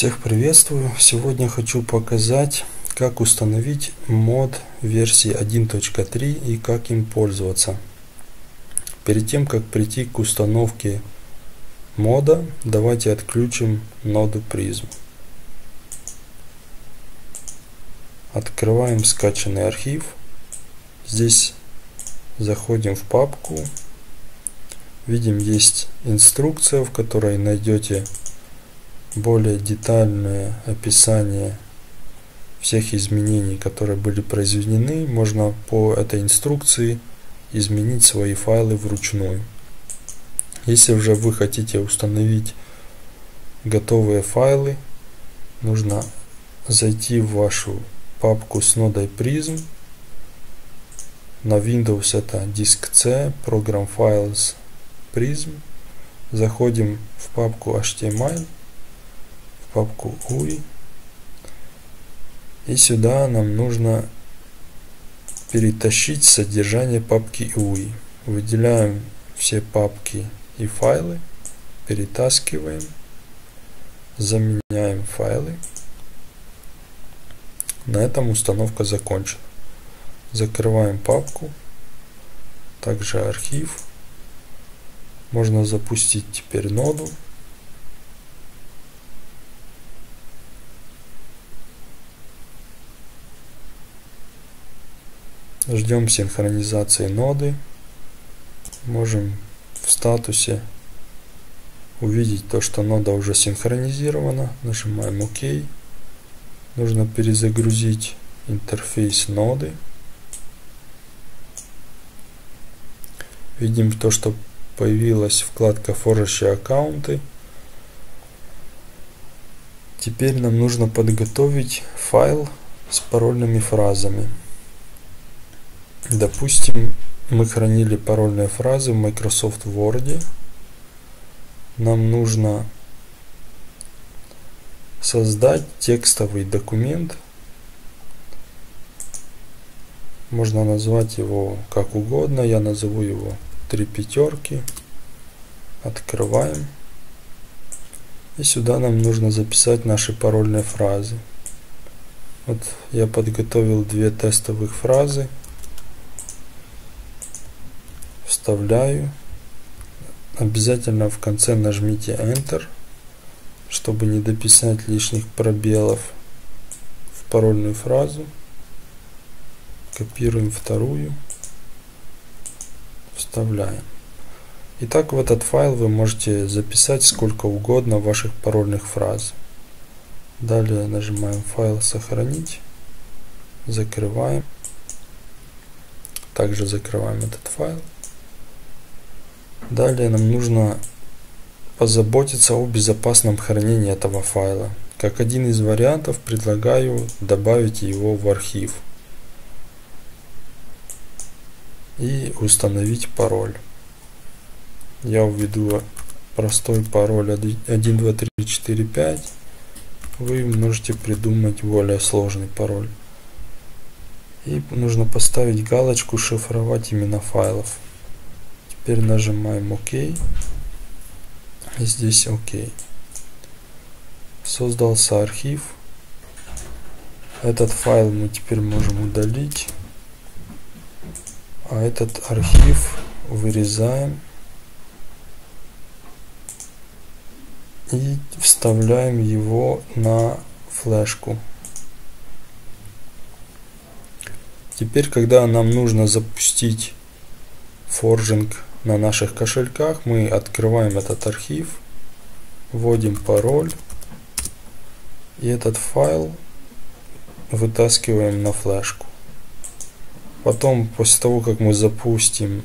Всех приветствую! Сегодня хочу показать, как установить мод версии 1.3 и как им пользоваться. Перед тем, как прийти к установке мода, давайте отключим ноду призм. Открываем скачанный архив. Здесь заходим в папку. Видим, есть инструкция, в которой найдете более детальное описание всех изменений, которые были произведены, можно по этой инструкции изменить свои файлы вручную. Если уже вы хотите установить готовые файлы, нужно зайти в вашу папку с нодой Prism. На Windows это диск C, Program Files Prism. Заходим в папку HTML папку UI. И сюда нам нужно перетащить содержание папки UI. Выделяем все папки и файлы, перетаскиваем, заменяем файлы. На этом установка закончена. Закрываем папку, также архив. Можно запустить теперь ноду. Ждем синхронизации ноды. Можем в статусе увидеть то, что нода уже синхронизирована. Нажимаем ОК. Нужно перезагрузить интерфейс ноды. Видим то, что появилась вкладка форжащие аккаунты. Теперь нам нужно подготовить файл с парольными фразами. Допустим, мы хранили парольные фразы в Microsoft Word. Нам нужно создать текстовый документ. Можно назвать его как угодно. Я назову его три пятерки. Открываем. И сюда нам нужно записать наши парольные фразы. Вот я подготовил две тестовых фразы вставляю. Обязательно в конце нажмите Enter, чтобы не дописать лишних пробелов в парольную фразу. Копируем вторую, вставляем. Итак, в этот файл вы можете записать сколько угодно ваших парольных фраз. Далее нажимаем файл сохранить, закрываем. Также закрываем этот файл. Далее нам нужно позаботиться о безопасном хранении этого файла. Как один из вариантов предлагаю добавить его в архив и установить пароль. Я введу простой пароль 1, 2, 3, 4, 5. Вы можете придумать более сложный пароль. И нужно поставить галочку шифровать имена файлов. Теперь нажимаем ОК. Здесь ОК. Создался архив. Этот файл мы теперь можем удалить. А этот архив вырезаем. И вставляем его на флешку. Теперь, когда нам нужно запустить форжинг на наших кошельках мы открываем этот архив, вводим пароль и этот файл вытаскиваем на флешку. Потом, после того, как мы запустим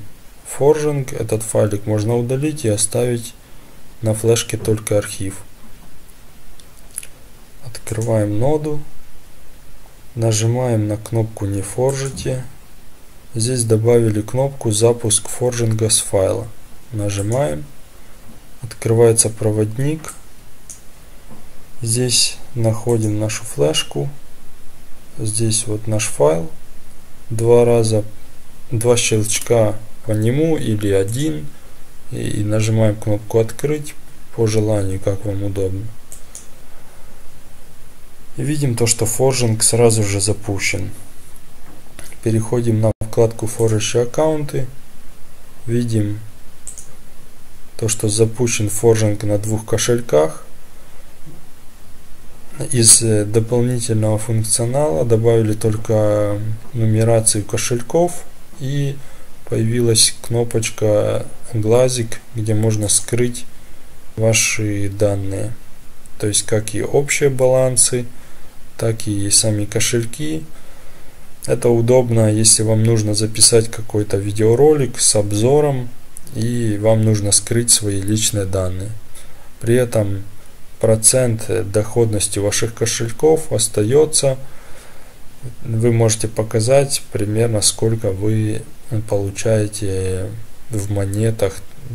форжинг, этот файлик можно удалить и оставить на флешке только архив. Открываем ноду, нажимаем на кнопку «Не форжите», Здесь добавили кнопку «Запуск форжинга с файла». Нажимаем. Открывается проводник. Здесь находим нашу флешку. Здесь вот наш файл. Два раза, два щелчка по нему или один. И нажимаем кнопку «Открыть» по желанию, как вам удобно. И видим то, что форжинг сразу же запущен. Переходим на вкладку форжащие аккаунты. Видим то, что запущен форжинг на двух кошельках. Из э, дополнительного функционала добавили только нумерацию кошельков и появилась кнопочка глазик, где можно скрыть ваши данные. То есть как и общие балансы, так и сами кошельки. Это удобно, если вам нужно записать какой-то видеоролик с обзором и вам нужно скрыть свои личные данные. При этом процент доходности ваших кошельков остается. Вы можете показать примерно сколько вы получаете в монетах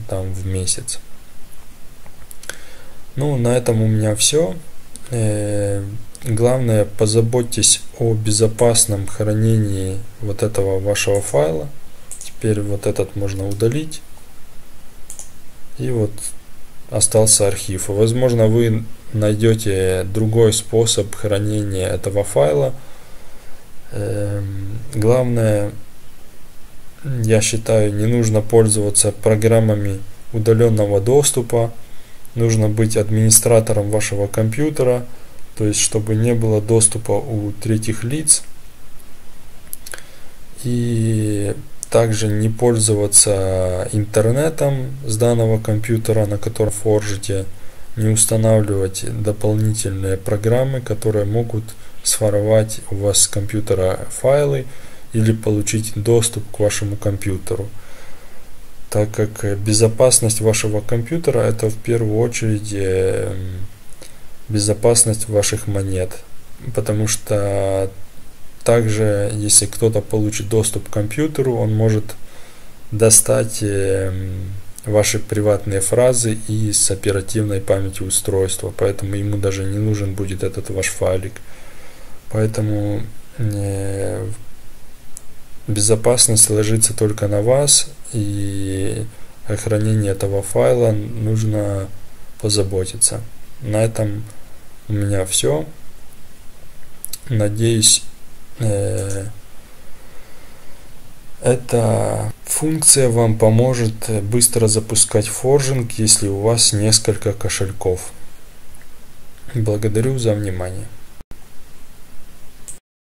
там в месяц. Ну, на этом у меня все. Главное, позаботьтесь о безопасном хранении вот этого вашего файла. Теперь вот этот можно удалить. И вот остался архив. Возможно, вы найдете другой способ хранения этого файла. Эм, главное, я считаю, не нужно пользоваться программами удаленного доступа. Нужно быть администратором вашего компьютера, то есть чтобы не было доступа у третьих лиц. И также не пользоваться интернетом с данного компьютера, на котором форжите, не устанавливать дополнительные программы, которые могут своровать у вас с компьютера файлы или получить доступ к вашему компьютеру. Так как безопасность вашего компьютера это в первую очередь э, безопасность ваших монет. Потому что также, если кто-то получит доступ к компьютеру, он может достать э, ваши приватные фразы из оперативной памяти устройства, поэтому ему даже не нужен будет этот ваш файлик. Поэтому э, безопасность ложится только на вас, и о хранении этого файла нужно позаботиться. На этом у меня все. Надеюсь, Э, эта функция вам поможет быстро запускать форжинг, если у вас несколько кошельков. Благодарю за внимание.